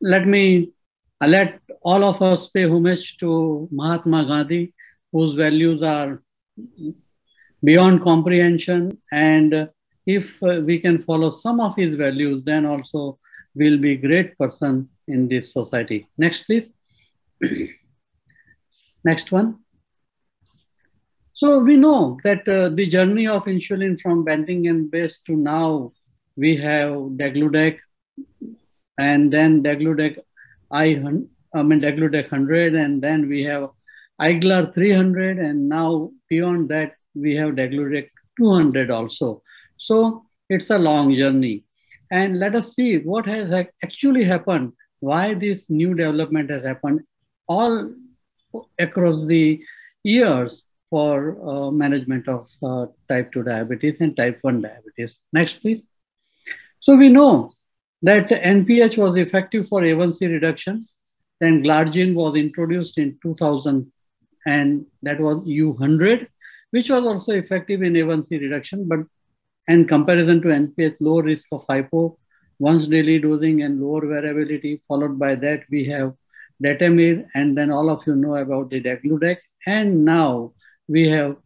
let me let all of us pay homage to Mahatma Gandhi, whose values are beyond comprehension. And if uh, we can follow some of his values, then also we'll be great person in this society. Next, please. Next one. So we know that uh, the journey of insulin from Banting and Best to now, we have Degludec and then Degludec I, I mean Degludec 100 and then we have Iglar 300 and now beyond that we have Degludec 200 also. So it's a long journey. And let us see what has actually happened, why this new development has happened all across the years for uh, management of uh, type 2 diabetes and type 1 diabetes. Next, please. So we know that NPH was effective for A1C reduction. Then glargine was introduced in 2000 and that was U100, which was also effective in A1C reduction, but in comparison to NPH, low risk of hypo, once daily dosing and lower variability. Followed by that, we have Detemir, and then all of you know about the Degludec. And now we have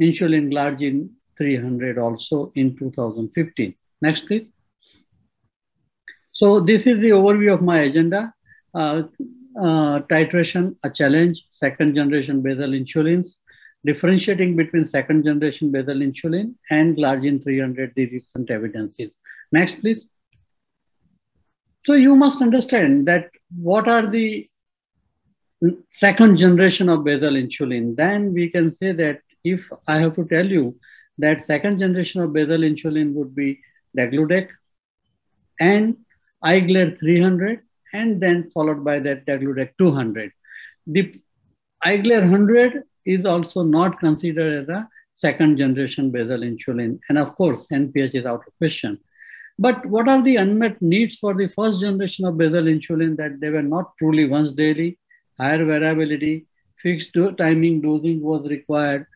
insulin glargine 300 also in 2015. Next, please. So this is the overview of my agenda. Uh, uh, titration, a challenge, second generation basal insulins, differentiating between second generation basal insulin and glargine 300, the recent evidences. Next, please. So you must understand that what are the second generation of basal insulin, then we can say that if I have to tell you that second generation of basal insulin would be Degludec and Iglar 300 and then followed by that Degludec 200. The Iglar 100 is also not considered as a second generation basal insulin. And of course, NPH is out of question. But what are the unmet needs for the first generation of basal insulin that they were not truly once daily, higher variability, fixed timing dosing was required,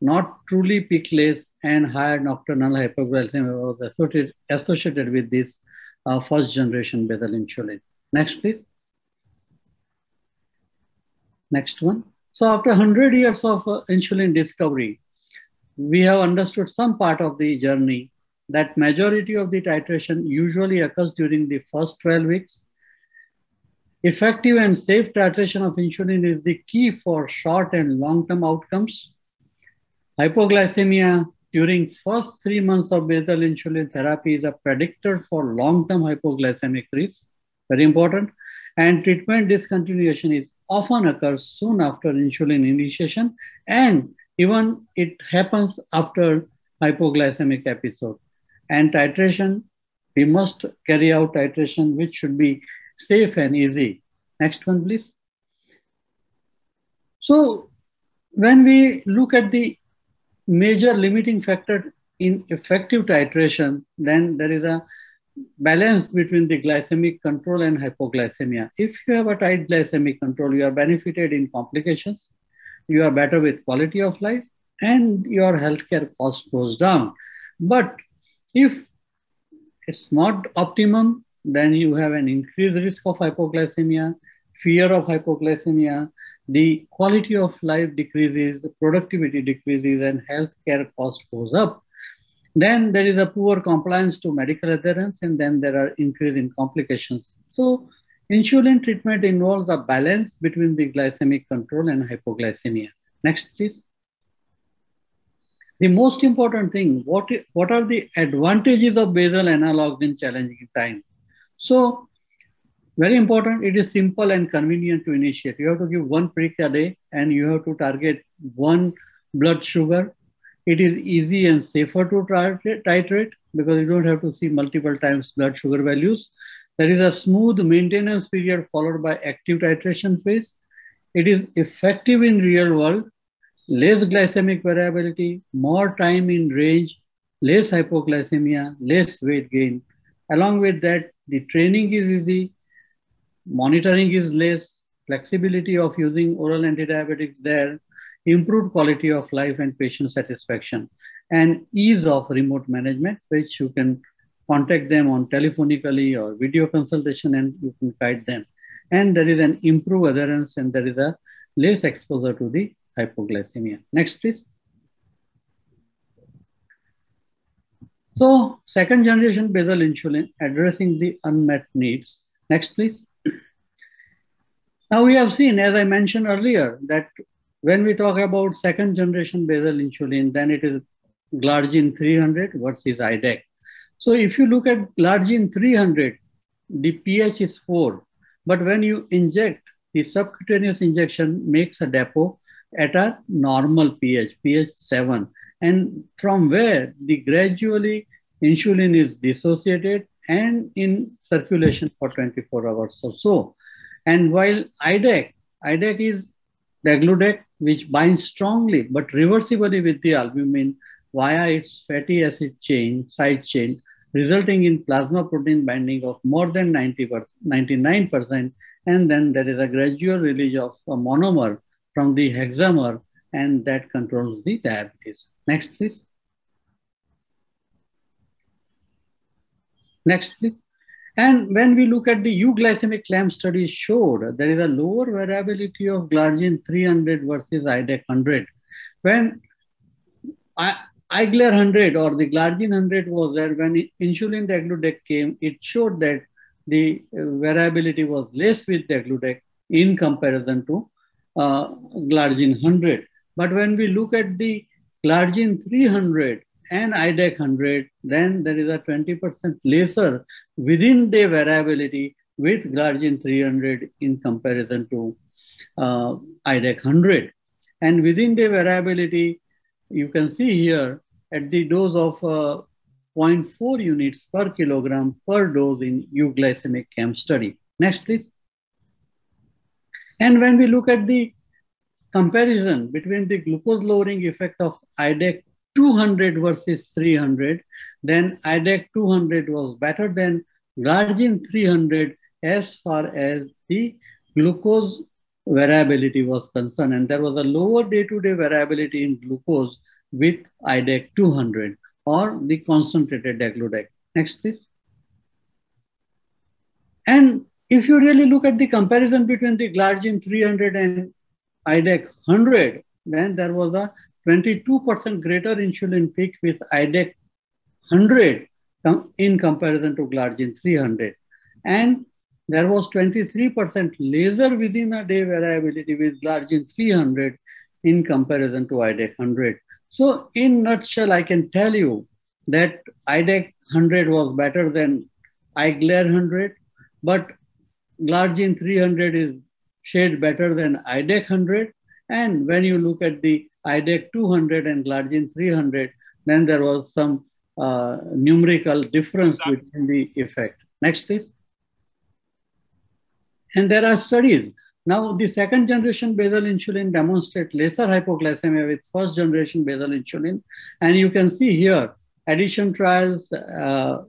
not truly peakless, and higher nocturnal hypoglycemia was associated, associated with this uh, first generation basal insulin. Next, please. Next one. So after 100 years of uh, insulin discovery, we have understood some part of the journey that majority of the titration usually occurs during the first 12 weeks Effective and safe titration of insulin is the key for short and long-term outcomes. Hypoglycemia during first three months of basal insulin therapy is a predictor for long-term hypoglycemic risk, very important. And treatment discontinuation is often occurs soon after insulin initiation and even it happens after hypoglycemic episode. And titration, we must carry out titration which should be safe and easy. Next one, please. So when we look at the major limiting factor in effective titration, then there is a balance between the glycemic control and hypoglycemia. If you have a tight glycemic control, you are benefited in complications, you are better with quality of life, and your healthcare cost goes down. But if it's not optimum, then you have an increased risk of hypoglycemia, fear of hypoglycemia, the quality of life decreases, the productivity decreases, and healthcare cost goes up. Then there is a poor compliance to medical adherence, and then there are increase in complications. So insulin treatment involves a balance between the glycemic control and hypoglycemia. Next, please. The most important thing, what, what are the advantages of basal analogs in challenging time? So very important, it is simple and convenient to initiate. You have to give one prick a day and you have to target one blood sugar. It is easy and safer to titrate because you don't have to see multiple times blood sugar values. There is a smooth maintenance period followed by active titration phase. It is effective in real world, less glycemic variability, more time in range, less hypoglycemia, less weight gain. Along with that, the training is easy, monitoring is less, flexibility of using oral antidiabetics there, improved quality of life and patient satisfaction, and ease of remote management, which you can contact them on telephonically or video consultation and you can guide them. And there is an improved adherence and there is a less exposure to the hypoglycemia. Next, please. So second generation basal insulin addressing the unmet needs. Next, please. Now we have seen, as I mentioned earlier, that when we talk about second generation basal insulin, then it is Glargine 300 versus IDEC. So if you look at Glargine 300, the pH is 4. But when you inject, the subcutaneous injection makes a depot at a normal pH, pH 7. And from where the gradually insulin is dissociated and in circulation for 24 hours or so. And while IDEC, IDEC is degludec, which binds strongly but reversibly with the albumin via its fatty acid chain, side chain, resulting in plasma protein binding of more than 90%, 99%. And then there is a gradual release of a monomer from the hexamer, and that controls the diabetes. Next, please. Next, please. And when we look at the euglycemic clamp study showed there is a lower variability of Glargine 300 versus IDEC 100. When I, Iglar 100 or the Glargine 100 was there, when insulin degludec came, it showed that the variability was less with degludec in comparison to uh, Glargine 100. But when we look at the Glargine 300, and IDEC 100, then there is a 20% lesser within day variability with Glargine 300 in comparison to uh, IDEC 100. And within day variability, you can see here at the dose of uh, 0.4 units per kilogram per dose in euglycemic clamp study. Next, please. And when we look at the comparison between the glucose lowering effect of IDEC 200 versus 300, then IDEC 200 was better than Glargine 300 as far as the glucose variability was concerned. And there was a lower day-to-day variability in glucose with IDEC 200 or the concentrated degludec. Next, please. And if you really look at the comparison between the Glargine 300 and IDEC 100, then there was a 22% greater insulin peak with IDEC 100 in comparison to Glargine 300. And there was 23% laser within a day variability with Glargine 300 in comparison to IDEC 100. So in nutshell, I can tell you that IDEC 100 was better than IGLAR 100, but Glargine 300 is shade better than IDEC 100. And when you look at the IDEC 200 and Glargine 300, then there was some uh, numerical difference exactly. between the effect. Next, please. And there are studies. Now, the second generation basal insulin demonstrate lesser hypoglycemia with first generation basal insulin. And you can see here, EDITION trials, uh,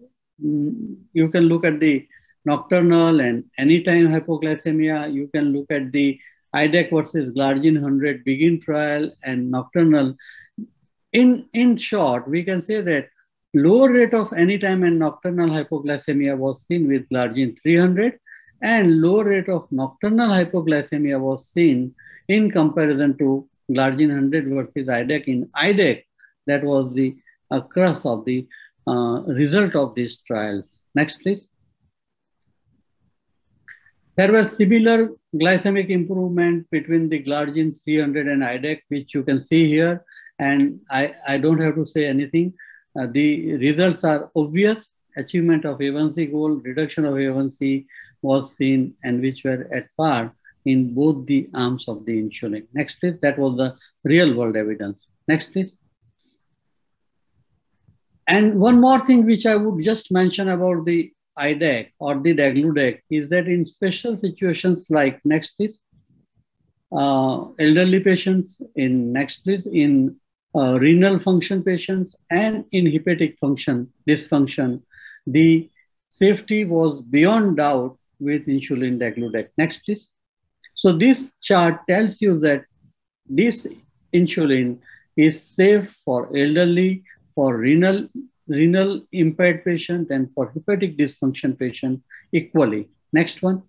mm, you can look at the nocturnal and anytime hypoglycemia. You can look at the IDEC versus Glargine 100 begin trial and nocturnal. In, in short, we can say that lower rate of anytime and nocturnal hypoglycemia was seen with Glargine 300 and lower rate of nocturnal hypoglycemia was seen in comparison to Glargine 100 versus IDEC. In IDEC, that was the uh, crux of the uh, result of these trials. Next, please. There was similar glycemic improvement between the Glargine 300 and IDEC, which you can see here. And I, I don't have to say anything. Uh, the results are obvious. Achievement of A1C goal, reduction of A1C was seen and which were at par in both the arms of the insulin. Next, please. That was the real world evidence. Next, please. And one more thing which I would just mention about the IDEC or the degludec is that in special situations like next please, uh, elderly patients in next please, in uh, renal function patients and in hepatic function dysfunction, the safety was beyond doubt with insulin degludec. Next please. So this chart tells you that this insulin is safe for elderly, for renal renal impaired patient and for hepatic dysfunction patient equally. Next one.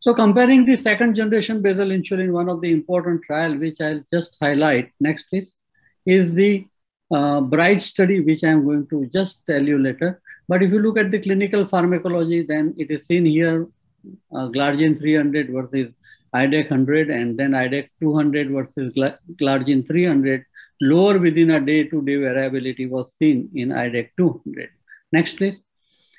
So comparing the second generation basal insulin, one of the important trial which I'll just highlight, next please, is the uh, BRIGHT study, which I'm going to just tell you later. But if you look at the clinical pharmacology, then it is seen here, uh, Glargine 300 versus IDEC 100, and then IDEC 200 versus Glargine 300 lower within a day-to-day variability was seen in IDEC 200. Next, please.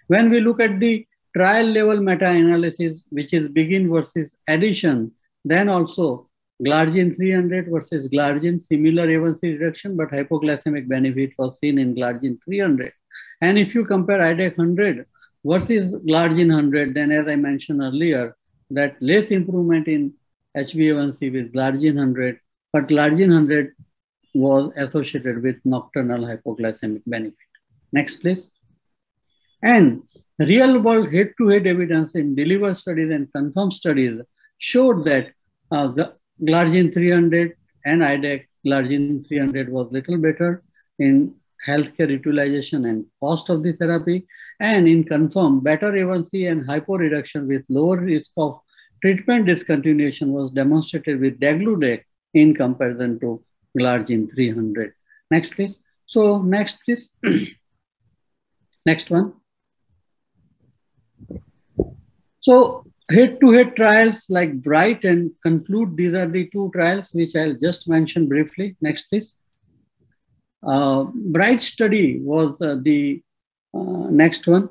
When we look at the trial level meta-analysis, which is begin versus EDITION, then also Glargine 300 versus Glargine, similar A1C reduction, but hypoglycemic benefit was seen in Glargine 300. And if you compare IDEC 100 versus Glargine 100, then as I mentioned earlier, that less improvement in HbA1c with Glargine 100, but Glargine 100 was associated with nocturnal hypoglycemic benefit. Next, please. And real world head to head evidence in DELIVER studies and CONFIRM studies showed that uh, Glargine 300 and IDEC Glargine 300 was little better in healthcare utilization and cost of the therapy. And in CONFIRM, better A1C and hypo reduction with lower risk of treatment discontinuation was demonstrated with degludec in comparison to Glargine 300. Next, please. So next, please. next one. So head-to-head trials like BRIGHT and Conclude, these are the two trials which I'll just mention briefly. Next, please. Uh, BRIGHT study was uh, the uh, next one.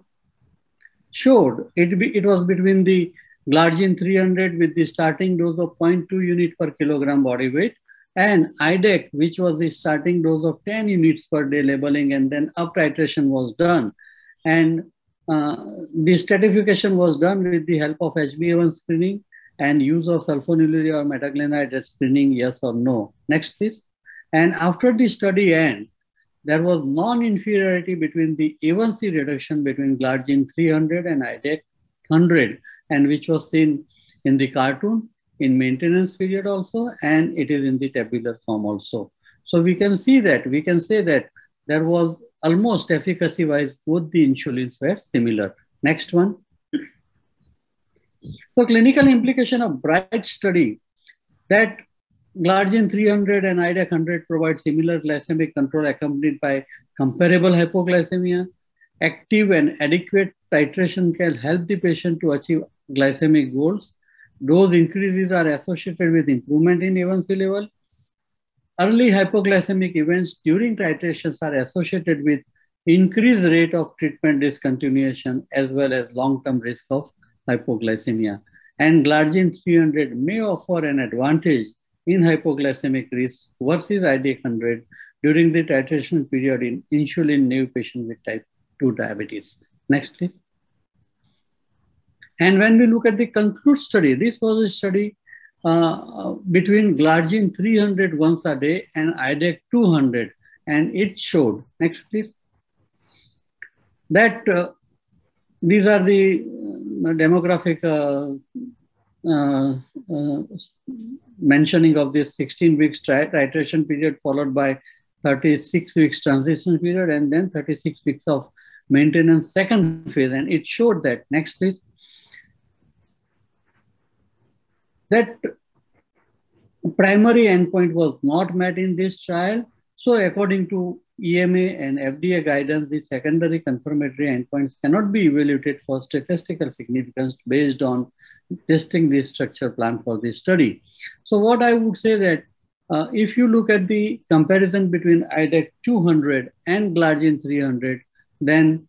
Showed it, be, it was between the Glargine 300 with the starting dose of 0.2 unit per kilogram body weight and IDEC, which was the starting dose of 10 units per day labeling, and then up titration was done. And uh, the stratification was done with the help of HbA1 screening and use of sulfonylurea or meglitinide screening, yes or no. Next, please. And after the study end, there was non-inferiority between the A1C reduction between Glargine 300 and IDEC 100, and which was seen in the cartoon in maintenance period also, and it is in the tabular form also. So we can see that, we can say that there was almost efficacy wise, both the insulins were similar. Next one. So clinical implication of BRIGHT study that Glargine 300 and IDEC 100 provide similar glycemic control accompanied by comparable hypoglycemia. Active and adequate titration can help the patient to achieve glycemic goals those increases are associated with improvement in A1C level. Early hypoglycemic events during titrations are associated with increased rate of treatment discontinuation as well as long-term risk of hypoglycemia. And Glargine 300 may offer an advantage in hypoglycemic risk versus IDEC 100 during the titration period in insulin naive patients with type 2 diabetes. Next, please. And when we look at the conclude study, this was a study uh, between Glargine 300 once a day and IDEC 200. And it showed, next please, that uh, these are the uh, demographic uh, uh, uh, mentioning of this 16 weeks titration period followed by 36 weeks transition period and then 36 weeks of maintenance second phase. And it showed that, next please, that primary endpoint was not met in this trial. So according to EMA and FDA guidance, the secondary confirmatory endpoints cannot be evaluated for statistical significance based on testing the structure plan for the study. So what I would say that uh, if you look at the comparison between IDEC 200 and Glargine 300, then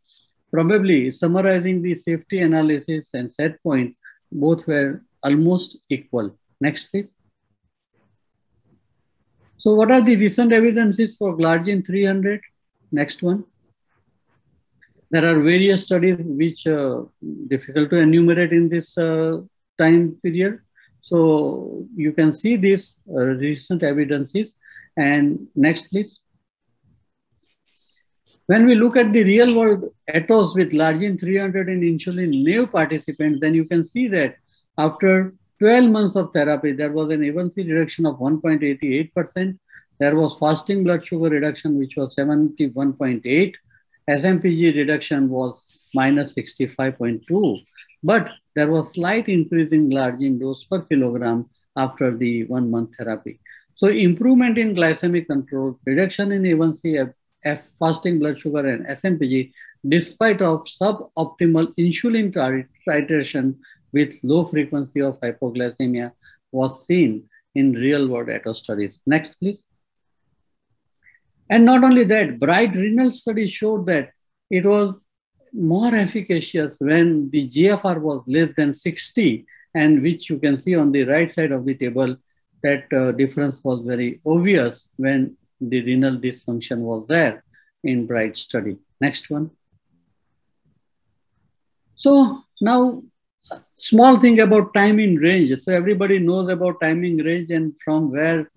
probably summarizing the safety analysis and set point, both were almost equal. Next, please. So what are the recent evidences for Glargine 300? Next one. There are various studies which uh, difficult to enumerate in this uh, time period. So you can see these uh, recent evidences. And next, please. When we look at the real world ATOS with Glargine 300 in insulin naive participants, then you can see that after 12 months of therapy, there was an A1C reduction of 1.88%, there was fasting blood sugar reduction, which was 71.8. SMPG reduction was minus 65.2. But there was slight increase in glargine dose per kilogram after the one month therapy. So improvement in glycemic control, reduction in A1C, F, fasting blood sugar and SMPG despite of suboptimal insulin titration with low frequency of hypoglycemia was seen in real world ATO studies. Next, please. And not only that, bright renal study showed that it was more efficacious when the GFR was less than 60 and which you can see on the right side of the table, that uh, difference was very obvious when the renal dysfunction was there in bright study. Next one. So now small thing about time in range. So everybody knows about time in range and from where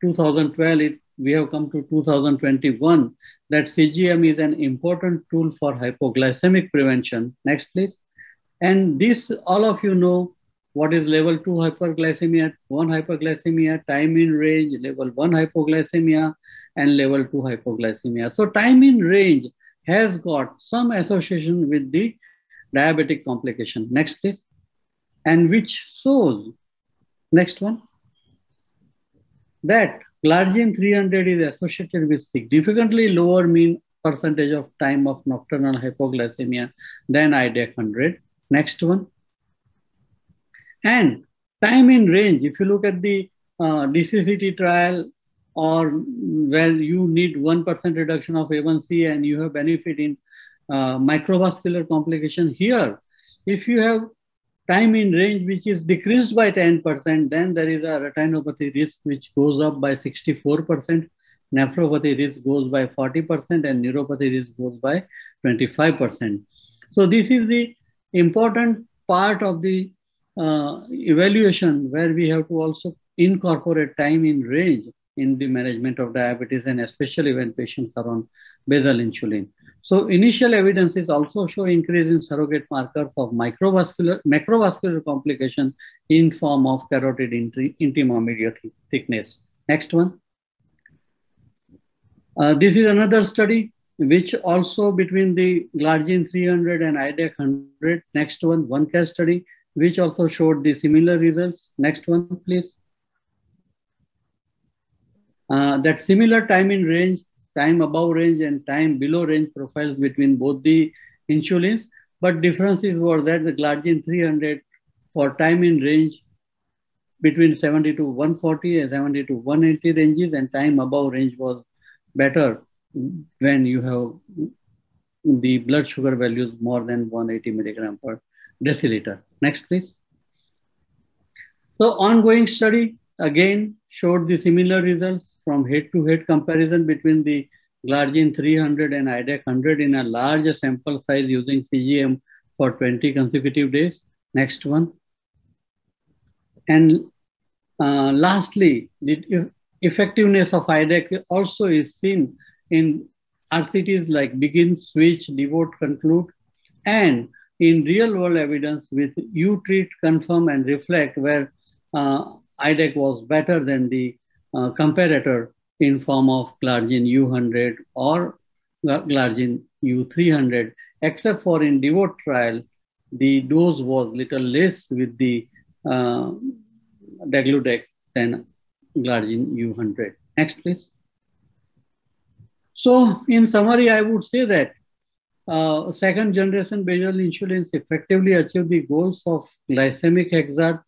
2012 it, we have come to 2021 that CGM is an important tool for hypoglycemic prevention. Next, please. And this, all of you know what is level 2 hyperglycemia, 1 hyperglycemia, time in range, level 1 hypoglycemia, and level 2 hypoglycemia. So time in range has got some association with the diabetic complication. Next, please. And which shows, next one, that glargine 300 is associated with significantly lower mean percentage of time of nocturnal hypoglycemia than IDEC 100. Next one. And time in range, if you look at the uh, DCCT trial or where you need 1% reduction of A1C and you have benefit in uh, microvascular complication here, if you have time in range which is decreased by 10%, then there is a retinopathy risk which goes up by 64%, nephropathy risk goes by 40%, and neuropathy risk goes by 25%. So this is the important part of the uh, evaluation where we have to also incorporate time in range in the management of diabetes and especially when patients are on basal insulin. So initial evidences also show increase in surrogate markers of microvascular, macrovascular complication in form of carotid intima media th thickness. Next one. Uh, this is another study which also between the Glargine 300 and IDEC 100. Next one, one case study, which also showed the similar results. Next one, please. Uh, that similar time in range time above range and time below range profiles between both the insulins. But differences were that the Glargine 300 for time in range between 70 to 140 and 70 to 180 ranges and time above range was better when you have the blood sugar values more than 180 milligram per deciliter. Next, please. So ongoing study again showed the similar results from head-to-head comparison between the Glargine 300 and IDEC 100 in a large sample size using CGM for 20 consecutive days. Next one. And uh, lastly, the effectiveness of IDEC also is seen in RCTs like Begin, Switch, Devote, Conclude, and in real world evidence with EU-TREAT, confirm, and reflect, where uh, IDEC was better than the uh, comparator in form of Glargine U100 or Glargine U300, except for in DEVOTE trial, the dose was little less with the uh, degludec than Glargine U100. Next, please. So in summary, I would say that uh, second generation basal insulins effectively achieve the goals of glycemic exert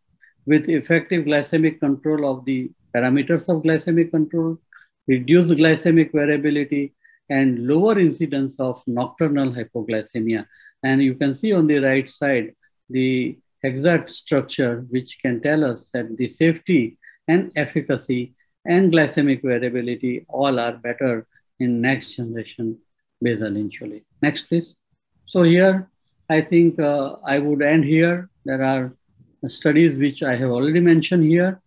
with effective glycemic control of the parameters of glycemic control, reduced glycemic variability, and lower incidence of nocturnal hypoglycemia. And you can see on the right side the exact structure which can tell us that the safety and efficacy and glycemic variability all are better in next generation basal insulin. Next, please. So here, I think uh, I would end here. There are studies which I have already mentioned here,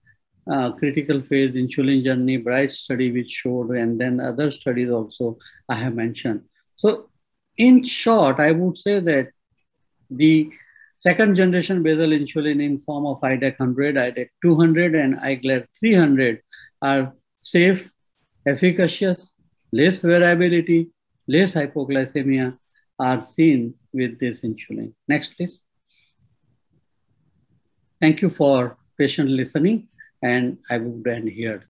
uh, critical phase insulin journey, bright study which showed, and then other studies also I have mentioned. So in short, I would say that the second generation basal insulin in form of IDEC 100, IDEC 200, and IGLAR 300 are safe efficacious, less variability, less hypoglycemia are seen with this insulin. Next, please. Thank you for patient listening, and I will end here.